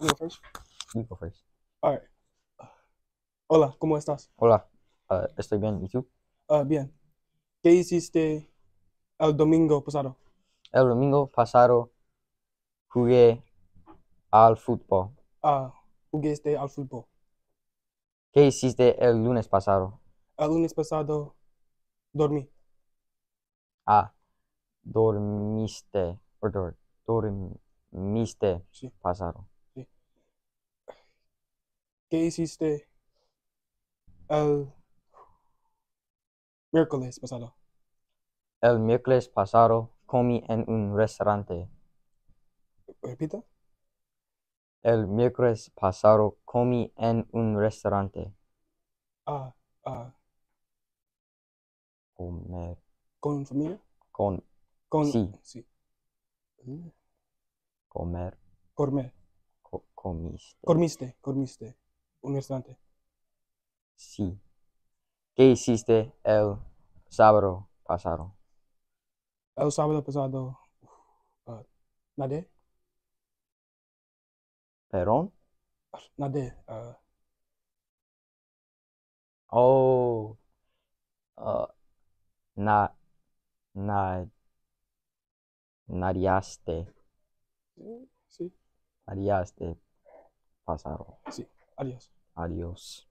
You go first. You go first. All right. Hola, ¿cómo estás? Hola, estoy bien. ¿Y tú? Ah, bien. ¿Qué hiciste el domingo pasado? El domingo pasado jugué al fútbol. Ah, jugaste al fútbol. ¿Qué hiciste el lunes pasado? El lunes pasado dormí. Ah, dormiste. Dor- dormiste Sí. pasado. ¿Qué hiciste el miércoles pasado? El miércoles pasado comí en un restaurante. Repita. El miércoles pasado comí en un restaurante. Ah, ah, Comer con familia. con Con, Sí. sí. Comer Comer. co- comiste. Comiste, comiste. Un restaurante. Sí. ¿Qué hiciste el sábado pasado? El sábado pasado ah, nadé. ¿Perdón? Ah, Nadé. ah, Oh. ah, na, na, nariaste, sí, nariaste pasado. sí. Adiós. Adiós.